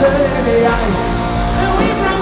the ice, and we